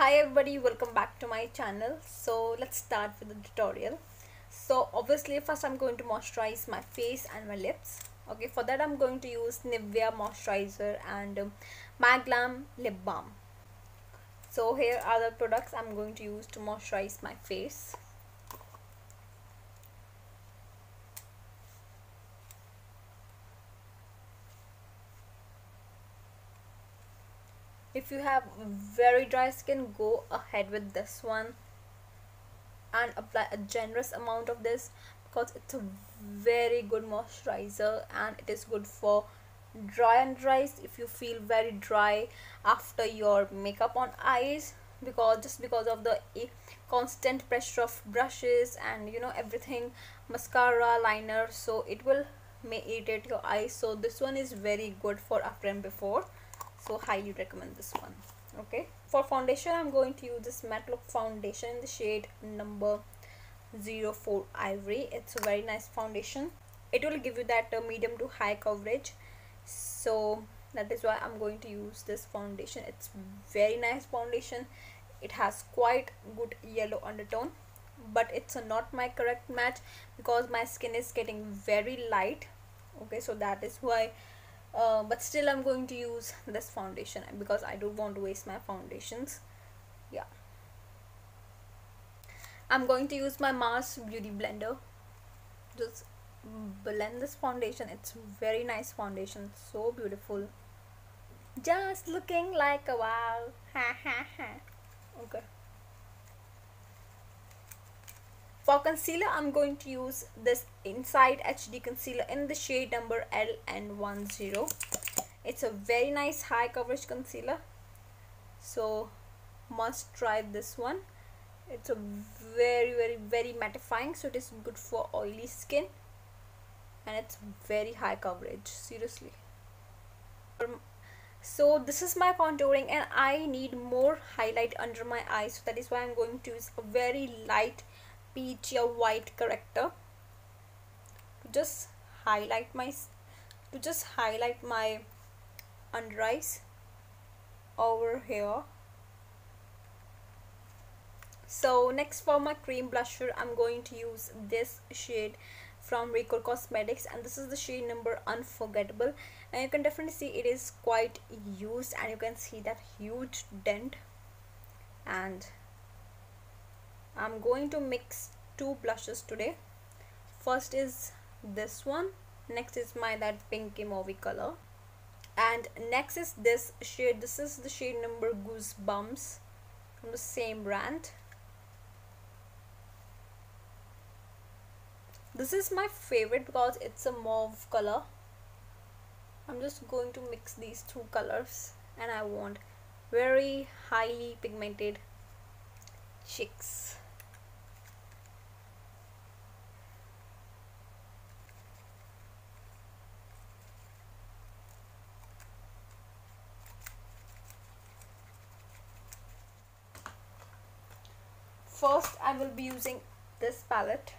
hi everybody. Welcome back to my channel. So let's start with the tutorial. So obviously first i'm going to moisturize my face and my lips. Okay for that i'm going to use nivea moisturizer and um, my glam lip balm. So here are the products i'm going to use to moisturize my face if you have very dry skin go ahead with this one and apply a generous amount of this because it's a very good moisturizer and it is good for dry and dries. If you feel very dry after your makeup on eyes because just because of the constant pressure of brushes and you know everything mascara liner so it will may irritate your eyes. So this one is very good for after and before so highly recommend this one? Okay. For foundation i'm going to use this matte look foundation in the shade number 04 ivory. It's a very nice foundation. It will give you that uh, medium to high coverage. So that is why i'm going to use this foundation. It's very nice foundation. It has quite good yellow undertone but it's a not my correct match because my skin is getting very light. Okay so that is why uh, but still I'm going to use this foundation because I don't want to waste my foundations. Yeah. I'm going to use my Mars Beauty Blender. Just blend this foundation. It's very nice foundation. So beautiful. Just looking like a wow. Ha ha ha. Okay for concealer I'm going to use this Insight HD concealer in the shade number LN10 it's a very nice high coverage concealer. So must try this one. It's a very very very mattifying so it is good for oily skin. And it's very high coverage seriously. So this is my contouring and I need more highlight under my eyes so that is why I'm going to use a very light peach or white corrector to just highlight my to just highlight my under eyes over here. So next for my cream blusher I'm going to use this shade from Rico Cosmetics and this is the shade number Unforgettable. And you can definitely see it is quite used and you can see that huge dent. And I'm going to mix two blushes today. First is this one next is my that pinky mauve color. And next is this shade this is the shade number goosebumps from the same brand. This is my favorite because it's a mauve color. I'm just going to mix these two colors and I want very highly pigmented cheeks first I will be using this palette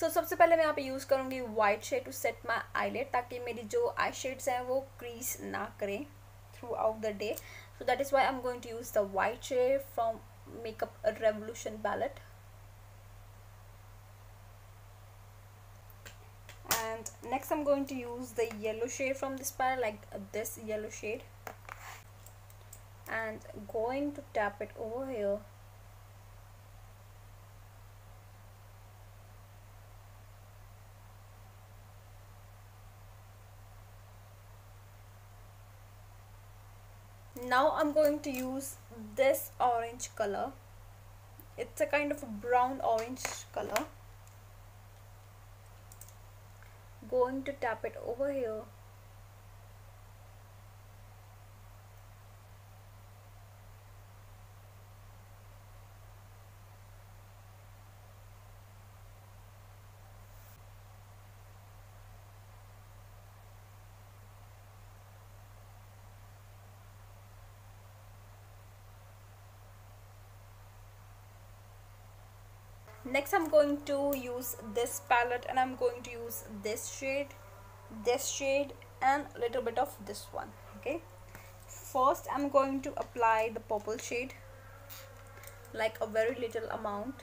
so सबसे पहले मैं यहाँ पे use करूँगी white shade to set my eyelid ताकि मेरी जो आई shades हैं वो क्रीज ना करें throughout the day so that is why I am going to use the white shade from Makeup Revolution palette and next, I'm going to use the yellow shade from this palette, like this yellow shade. And going to tap it over here. Now I'm going to use this orange color. It's a kind of a brown orange color. Going to tap it over here next I'm going to use this palette and I'm going to use this shade this shade and a little bit of this one okay? First I'm going to apply the purple shade like a very little amount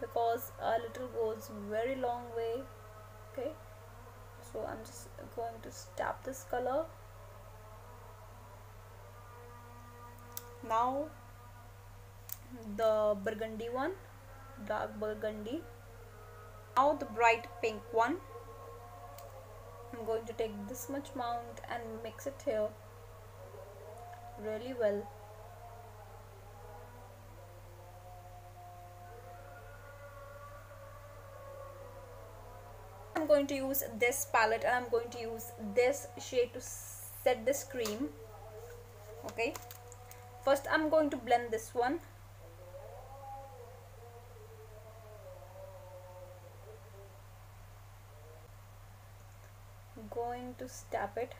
because a little goes very long way okay? So I'm just going to tap this color. Now the burgundy one dark burgundy. Now the bright pink one. I'm going to take this much amount and mix it here really well. I'm going to use this palette and I'm going to use this shade to set this cream. Okay. First I'm going to blend this one going to step it.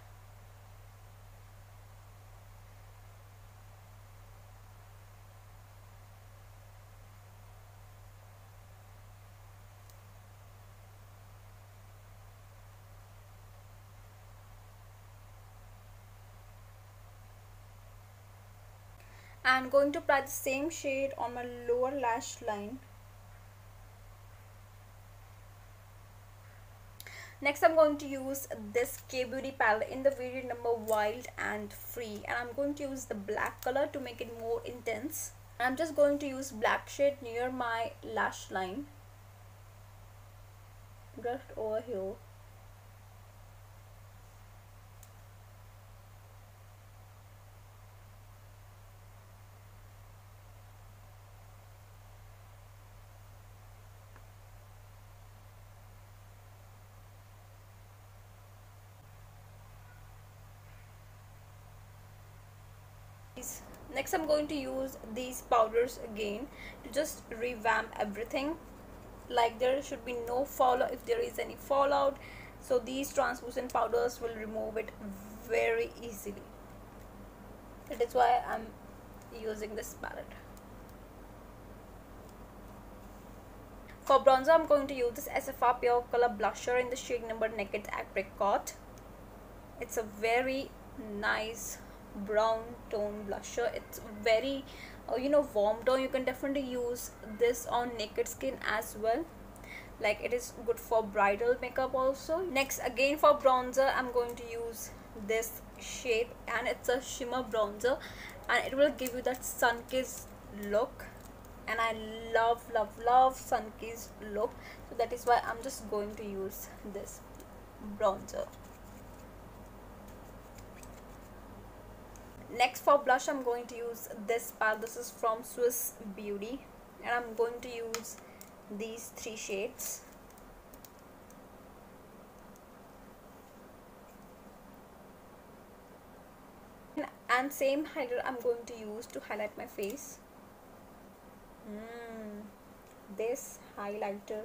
I'm going to apply the same shade on my lower lash line next I'm going to use this Kay Beauty palette in the variant number wild and free. And I'm going to use the black color to make it more intense. I'm just going to use black shade near my lash line. Just over here next I'm going to use these powders again to just revamp everything. Like there should be no fallout. If there is any fallout so these translucent powders will remove it very easily. That is why I'm using this palette. For bronzer I'm going to use this SFR Pure Color Blusher in the shade number Naked Apricot. It's a very nice brown tone blusher. It's very uh, you know warm tone. You can definitely use this on naked skin as well. Like it is good for bridal makeup also. Next again for bronzer i'm going to use this shade and it's a shimmer bronzer. And it will give you that sun-kissed look. And i love love love sun-kissed look. So that is why i'm just going to use this bronzer next for blush I'm going to use this palette. This is from Swiss Beauty. And I'm going to use these three shades. And same highlighter I'm going to use to highlight my face. Mm, this highlighter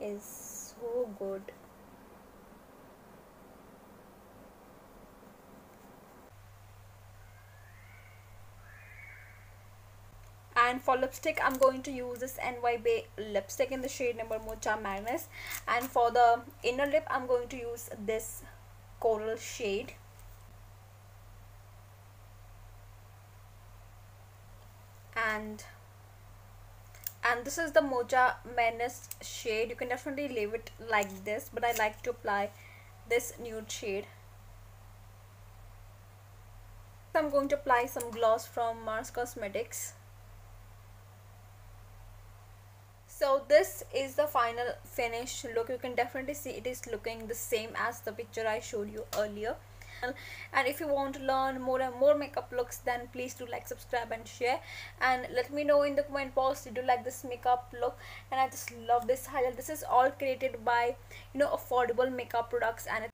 is so good and for lipstick i'm going to use this Nybae lipstick in the shade number mocha madness. And for the inner lip i'm going to use this coral shade. And and this is the mocha madness shade. You can definitely leave it like this but i like to apply this nude shade. I'm going to apply some gloss from Mars Cosmetics so this is the final finished look. You can definitely see it is looking the same as the picture I showed you earlier. And if you want to learn more and more makeup looks then please do like subscribe and share. And let me know in the comment box did you like this makeup look? And I just love this highlight. This is all created by you know affordable makeup products and